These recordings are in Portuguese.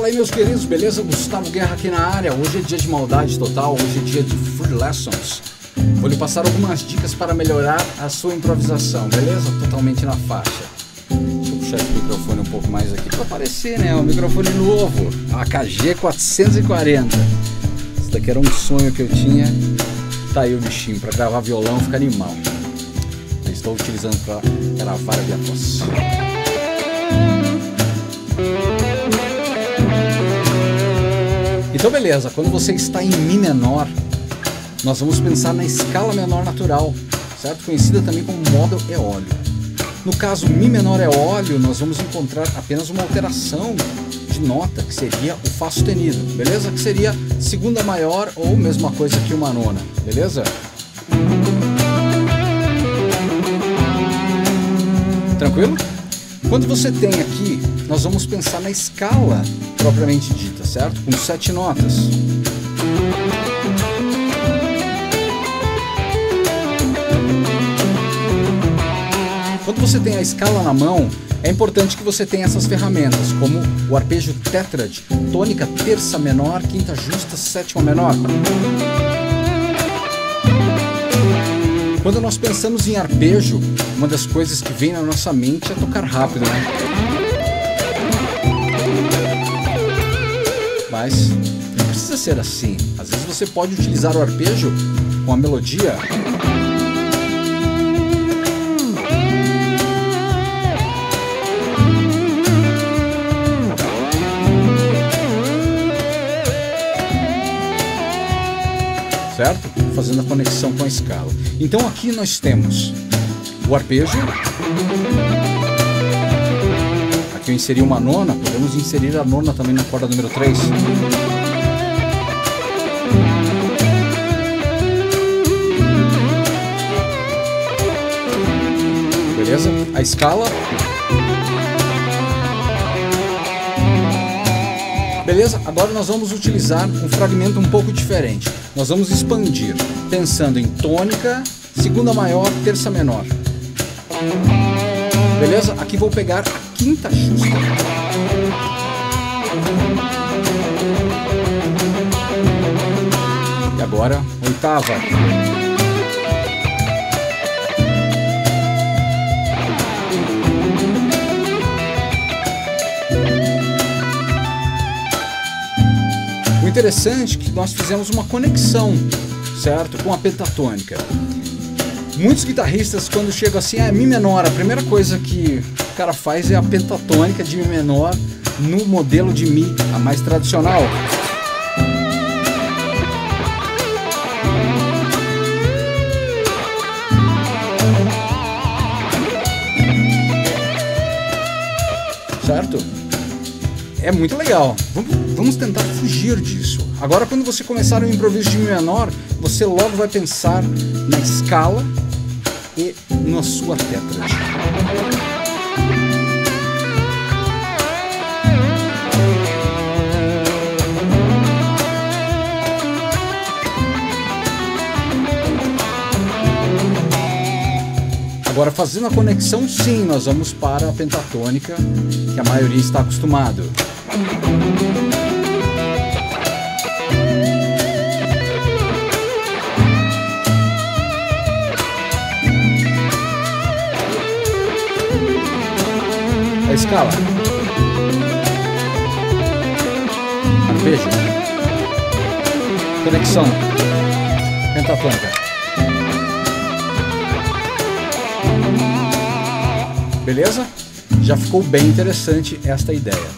Fala aí, meus queridos, beleza? Gustavo Guerra aqui na área. Hoje é dia de maldade total, hoje é dia de free lessons. Vou lhe passar algumas dicas para melhorar a sua improvisação, beleza? Totalmente na faixa. Deixa eu puxar esse microfone um pouco mais aqui para aparecer, né? O microfone novo, AKG 440. Isso daqui era um sonho que eu tinha. Tá aí o bichinho para gravar violão, fica animal. Eu estou utilizando para gravar a minha voz. Então, beleza, quando você está em Mi menor, nós vamos pensar na escala menor natural, certo? Conhecida também como modo eólio. No caso Mi menor eólio, nós vamos encontrar apenas uma alteração de nota, que seria o Fá sustenido, beleza? Que seria segunda maior ou mesma coisa que uma nona, beleza? Tranquilo? Quando você tem aqui, nós vamos pensar na escala propriamente dita, certo? Com sete notas. Quando você tem a escala na mão, é importante que você tenha essas ferramentas, como o arpejo tétrade, tônica, terça menor, quinta justa, sétima menor. Quando nós pensamos em arpejo, uma das coisas que vem na nossa mente é tocar rápido, né? Mas não precisa ser assim. Às vezes você pode utilizar o arpejo com a melodia certo? Fazendo a conexão com a escala. Então aqui nós temos o arpejo. Eu inseri uma nona, podemos inserir a nona também na corda número 3. Beleza? A escala Beleza? Agora nós vamos utilizar um fragmento um pouco diferente. Nós vamos expandir, pensando em tônica, segunda maior, terça menor. Beleza? Aqui vou pegar a quinta justa. E agora, oitava. interessante é que nós fizemos uma conexão, certo? Com a pentatônica. Muitos guitarristas, quando chegam assim, é Mi menor, a primeira coisa que o cara faz é a pentatônica de Mi menor no modelo de Mi, a mais tradicional. Certo? É muito legal. Vamos, vamos tentar fugir disso. Agora, quando você começar um improviso de Mi menor, você logo vai pensar na escala e na sua tétrade. Agora, fazendo a conexão, sim, nós vamos para a pentatônica, a maioria está acostumado. A escala. Arpejo. Conexão. Pentatônica. Beleza? Já ficou bem interessante esta ideia.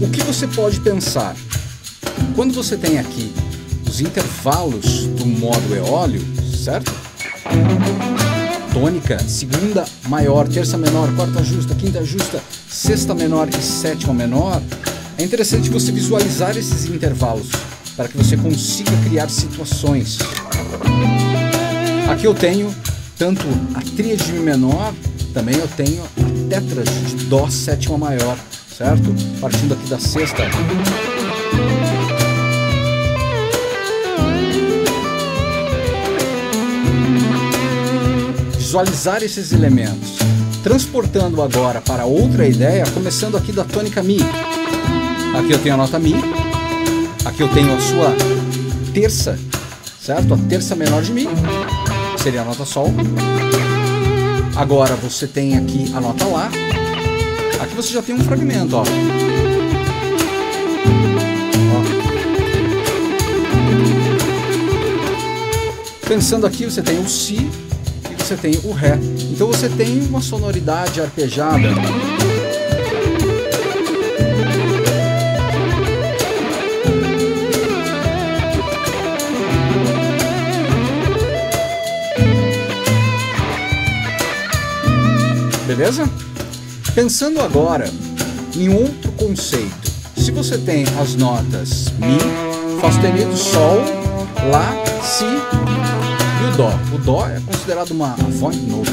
O que você pode pensar? Quando você tem aqui os intervalos do modo eólio, certo? Tônica, segunda maior, terça menor, quarta justa, quinta justa, sexta menor e sétima menor, é interessante você visualizar esses intervalos para que você consiga criar situações. Aqui eu tenho tanto a tríade de Mi menor, também eu tenho a tétrade de Dó sétima maior certo? Partindo aqui da sexta. Visualizar esses elementos, transportando agora para outra ideia, começando aqui da tônica Mi. Aqui eu tenho a nota Mi. Aqui eu tenho a sua terça, certo? A terça menor de Mi. Seria a nota Sol. Agora você tem aqui a nota Lá. Aqui você já tem um fragmento, ó. Pensando aqui, você tem o Si e você tem o Ré. Então você tem uma sonoridade arpejada. Beleza? Pensando agora em outro conceito. Se você tem as notas Mi, Fá sustenido, Sol, Lá, Si e o Dó. O Dó é considerado uma void note,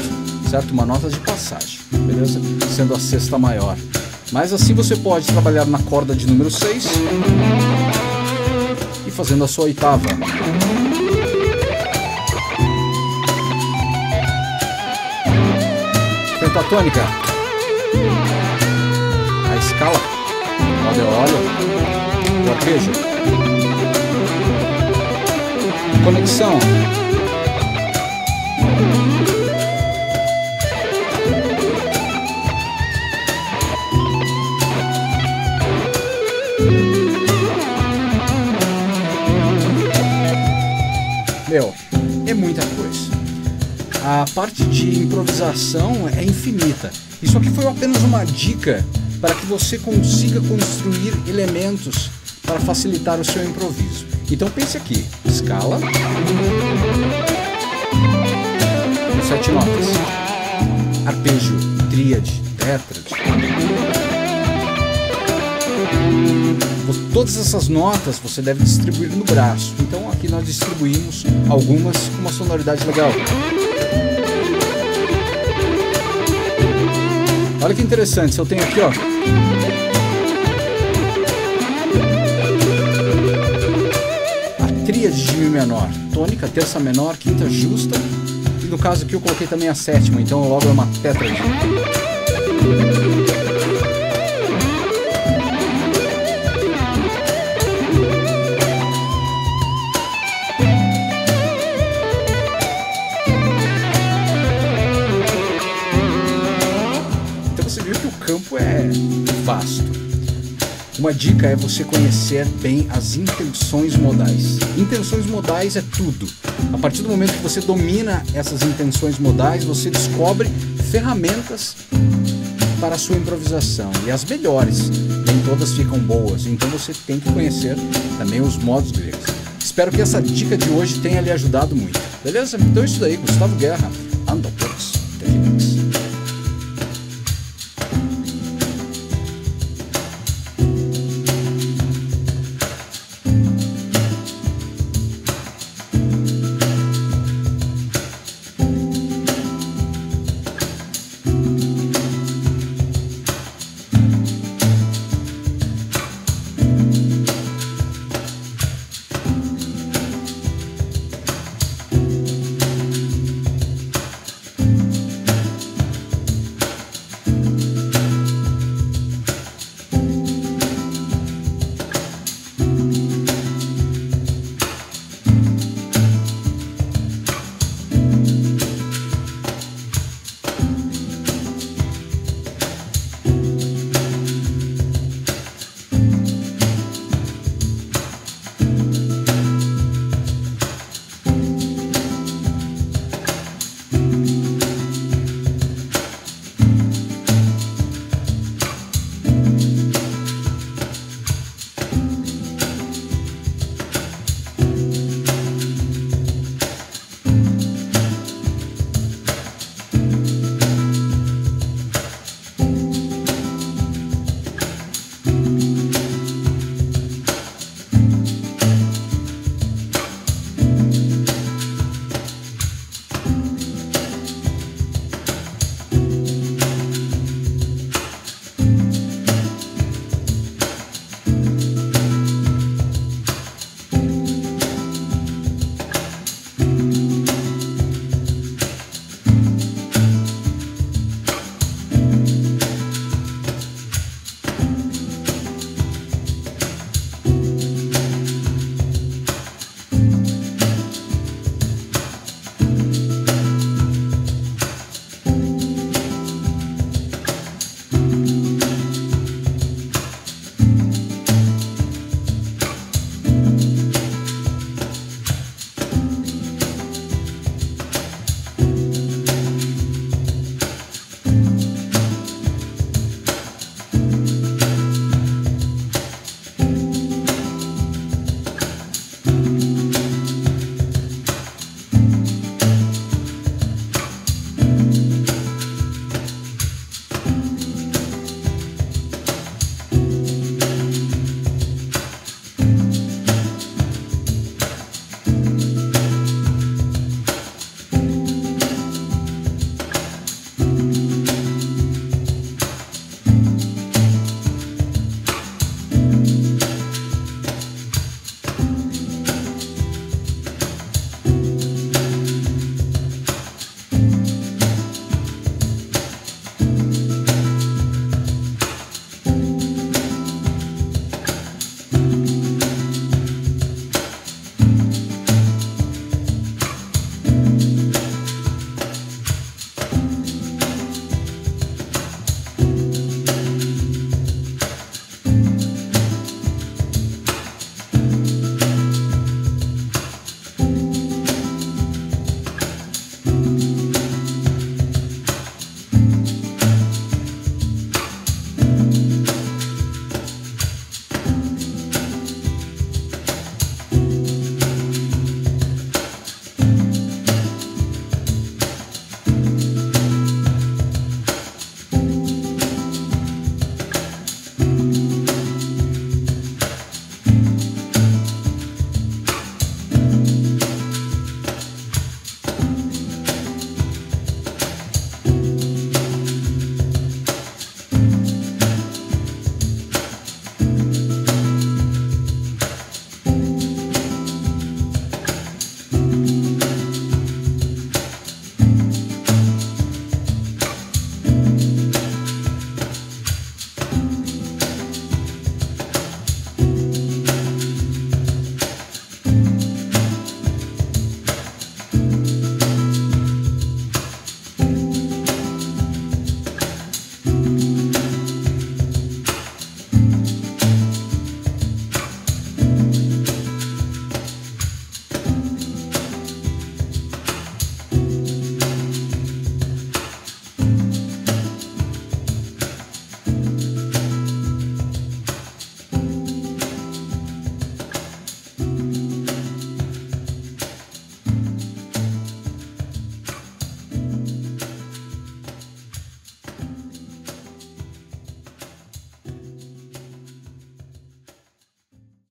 certo? Uma nota de passagem, beleza? Sendo a sexta maior. Mas assim você pode trabalhar na corda de número 6 e fazendo a sua oitava. Pentatônica. A escala. Olha, olha. O arpejo. Conexão. Meu, é muita coisa. A parte de improvisação é infinita. Isso aqui foi apenas uma dica para que você consiga construir elementos para facilitar o seu improviso. Então pense aqui: escala, sete notas, arpejo, tríade, tétrade. Todas essas notas você deve distribuir no braço. Então aqui nós distribuímos algumas com uma sonoridade legal. Olha que interessante, se eu tenho aqui, ó. A tríade de Mi menor, tônica, terça menor, quinta justa. E no caso aqui eu coloquei também a sétima, então logo é uma tétrade. Uma dica é você conhecer bem as intenções modais. Intenções modais é tudo. A partir do momento que você domina essas intenções modais, você descobre ferramentas para a sua improvisação e as melhores. Nem todas ficam boas, então você tem que conhecer também os modos gregos. Espero que essa dica de hoje tenha lhe ajudado muito. Beleza? Então é isso daí, Gustavo Guerra, Andoplex.